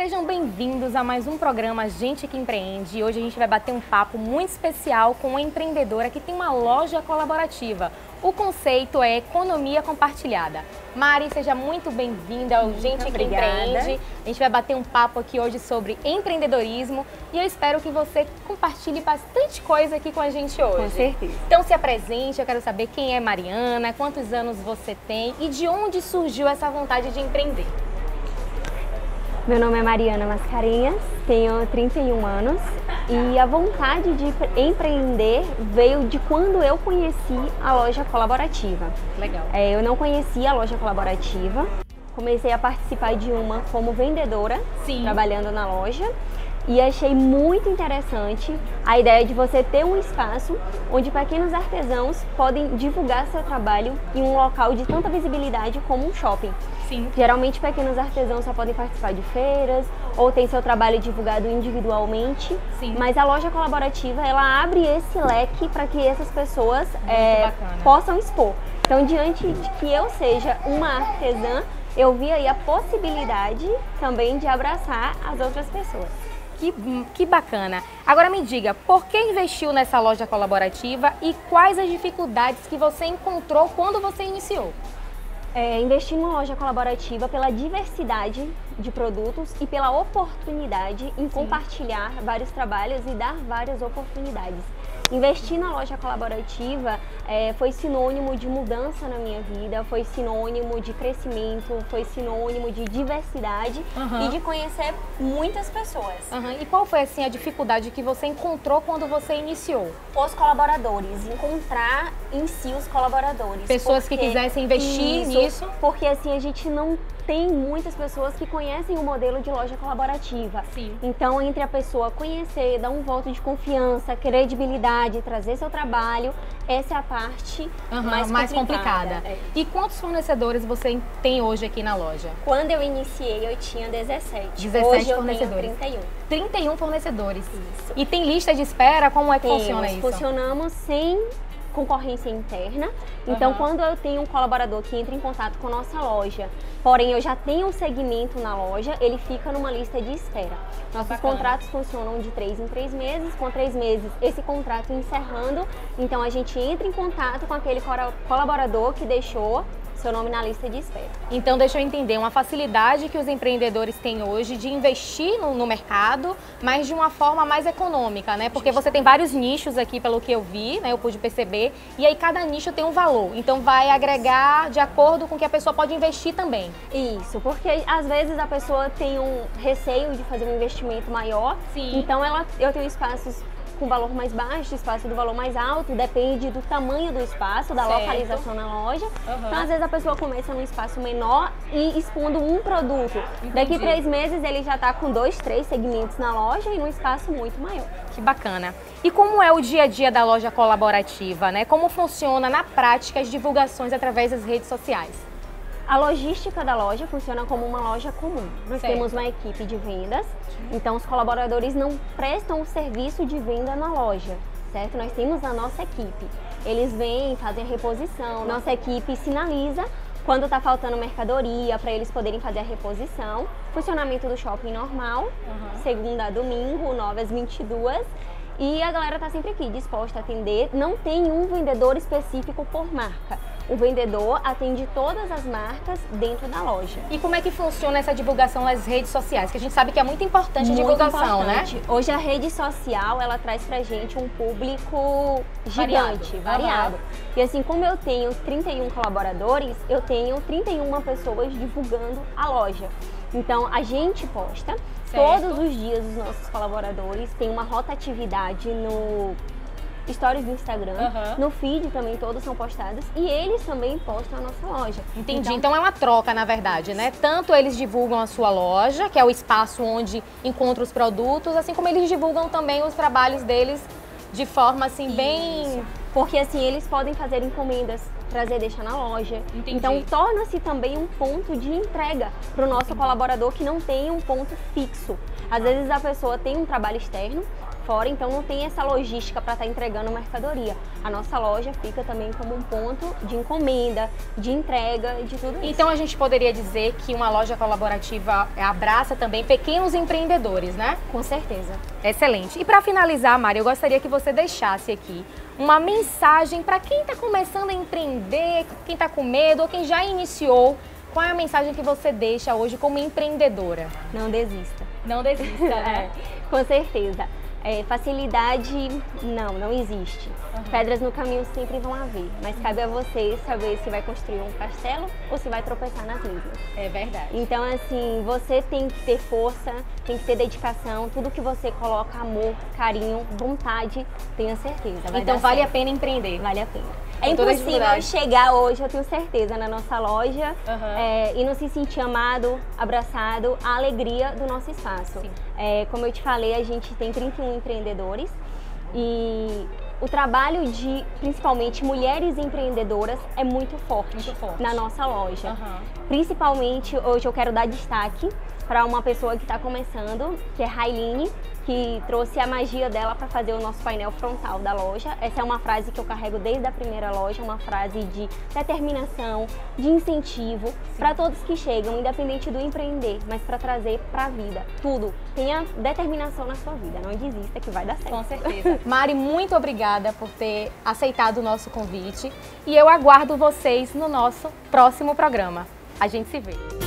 Sejam bem-vindos a mais um programa Gente que Empreende. Hoje a gente vai bater um papo muito especial com uma empreendedora que tem uma loja colaborativa. O conceito é economia compartilhada. Mari, seja muito bem-vinda ao Gente que Empreende. A gente vai bater um papo aqui hoje sobre empreendedorismo e eu espero que você compartilhe bastante coisa aqui com a gente hoje. Com certeza. Então se apresente, eu quero saber quem é Mariana, quantos anos você tem e de onde surgiu essa vontade de empreender. Meu nome é Mariana Mascarenhas, tenho 31 anos e a vontade de empreender veio de quando eu conheci a loja colaborativa. Legal. É, eu não conhecia a loja colaborativa, comecei a participar de uma como vendedora, Sim. trabalhando na loja e achei muito interessante a ideia de você ter um espaço onde pequenos artesãos podem divulgar seu trabalho em um local de tanta visibilidade como um shopping. Sim. Geralmente pequenos artesãos só podem participar de feiras ou tem seu trabalho divulgado individualmente. Sim. Mas a loja colaborativa ela abre esse leque para que essas pessoas é, possam expor. Então, diante de que eu seja uma artesã, eu vi aí a possibilidade também de abraçar as outras pessoas. Que, que bacana. Agora me diga, por que investiu nessa loja colaborativa e quais as dificuldades que você encontrou quando você iniciou? É, investir numa loja colaborativa pela diversidade de produtos e pela oportunidade em compartilhar vários trabalhos e dar várias oportunidades. Investir na loja colaborativa é, foi sinônimo de mudança na minha vida, foi sinônimo de crescimento, foi sinônimo de diversidade Uhum. e de conhecer muitas pessoas. Aham, E qual foi assim a dificuldade que você encontrou quando você iniciou? Os colaboradores, encontrar em si os colaboradores. Pessoas que quisessem investir nisso. Porque assim, a gente não tem muitas pessoas que conhecem o modelo de loja colaborativa. Sim. Então, entre a pessoa conhecer, dar um voto de confiança, credibilidade, trazer seu trabalho, essa é a parte Aham, mais, mais complicada. É. E quantos fornecedores você tem hoje aqui na loja? Quando eu iniciei, eu tinha 17. 17 Hoje eu fornecedores. tenho 31. 31 fornecedores. Isso. E tem lista de espera? Como é que funciona Temos, isso? Funcionamos sem concorrência interna. Então, Aham. quando eu tenho um colaborador que entra em contato com nossa loja, porém eu já tenho um segmento na loja, ele fica numa lista de espera. Nossos Bacana. contratos funcionam de três em três meses. Com três meses, esse contrato encerrando, então a gente entra em contato com aquele colaborador que deixou seu nome na lista de espera. Então, deixa eu entender, uma facilidade que os empreendedores têm hoje de investir no, no mercado, mas de uma forma mais econômica, né? Porque você tem vários nichos aqui, pelo que eu vi, né? Eu pude perceber, e aí cada nicho tem um valor. Então, vai agregar de acordo com que a pessoa pode investir também. Isso, porque às vezes a pessoa tem um receio de fazer um investimento maior. Sim. Então ela, eu tenho espaços com valor mais baixo, espaço do valor mais alto, depende do tamanho do espaço, da Certo. localização na loja. Aham. Então às vezes a pessoa começa num espaço menor e expondo um produto. Daqui Entendi. três meses ele já está com dois, três segmentos na loja e num espaço muito maior. Que bacana. E como é o dia a dia da loja colaborativa, né? Como funciona na prática as divulgações através das redes sociais? A logística da loja funciona como uma loja comum. Nós Certo. temos uma equipe de vendas, então os colaboradores não prestam o serviço de venda na loja, certo? Nós temos a nossa equipe. Eles vêm, fazem a reposição, nossa equipe sinaliza quando está faltando mercadoria para eles poderem fazer a reposição. Funcionamento do shopping normal, segunda a domingo, 9 às 22. E a galera tá sempre aqui, disposta a atender. Não tem um vendedor específico por marca. O vendedor atende todas as marcas dentro da loja. E como é que funciona essa divulgação nas redes sociais? Que a gente sabe que é muito importante a Muito divulgação, importante. né? Hoje a rede social, ela traz pra gente um público gigante, Variado. variado. E assim, como eu tenho 31 colaboradores, eu tenho 31 pessoas divulgando a loja. Então, a gente posta Certo. todos os dias os nossos colaboradores, tem uma rotatividade no stories do Instagram, Aham. no feed também todos são postados e eles também postam a nossa loja. Entendi. Então, é uma troca, na verdade, né? Tanto eles divulgam a sua loja, que é o espaço onde encontra os produtos, assim como eles divulgam também os trabalhos deles de forma assim bem Porque assim, eles podem fazer encomendas, trazer e deixar na loja. Entendi. Então torna-se também um ponto de entrega para o nosso colaborador que não tem um ponto fixo. Às vezes a pessoa tem um trabalho externo, fora, então não tem essa logística para estar tá entregando mercadoria. A nossa loja fica também como um ponto de encomenda, de entrega, de tudo isso. Então a gente poderia dizer que uma loja colaborativa abraça também pequenos empreendedores, né? Com certeza. Excelente. E para finalizar, Mari, eu gostaria que você deixasse aqui uma mensagem para quem está começando a empreender, quem está com medo ou quem já iniciou. Qual é a mensagem que você deixa hoje como empreendedora? Não desista. Não desista, né? é, com certeza. É, facilidade, não, não existe. Uhum. Pedras no caminho sempre vão haver, mas cabe a você saber se vai construir um castelo ou se vai tropeçar nas mesmas. É verdade. Então, assim, você tem que ter força, tem que ter dedicação, tudo que você coloca, amor, carinho, vontade, tenha certeza. então, vale certo. a pena empreender. Vale a pena. É impossível chegar hoje, eu tenho certeza, na nossa loja uhum. é, e não se sentir amado, abraçado, a alegria do nosso espaço. É, como eu te falei, a gente tem 31 empreendedores e o trabalho de, principalmente, mulheres empreendedoras é muito forte, muito forte. na nossa loja. Uhum. Principalmente, hoje eu quero dar destaque para uma pessoa que está começando, que é Railine, que trouxe a magia dela para fazer o nosso painel frontal da loja. Essa é uma frase que eu carrego desde a primeira loja, uma frase de determinação, de incentivo para todos que chegam, independente do empreender, mas para trazer para a vida. Tudo. Tenha determinação na sua vida, não desista que vai dar certo. Com certeza. Mari, muito obrigada por ter aceitado o nosso convite e eu aguardo vocês no nosso próximo programa. A gente se vê.